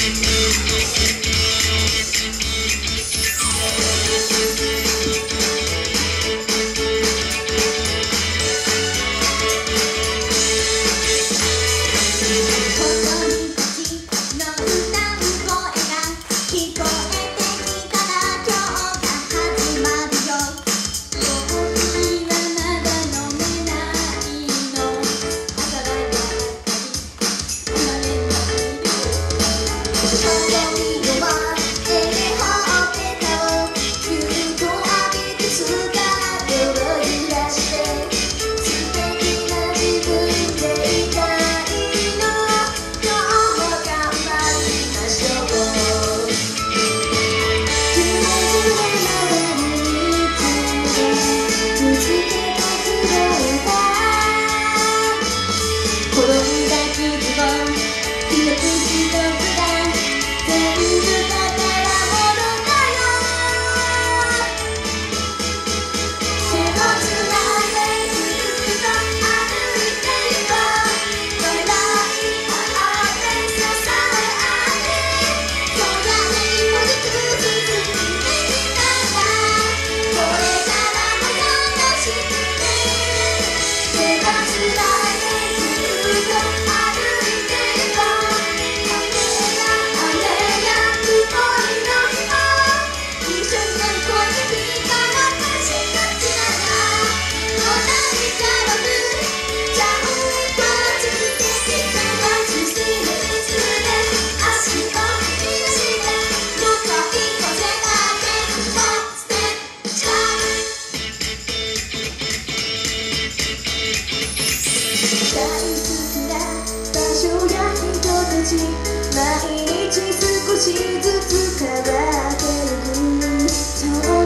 Música 毎日少しずつ変わってる。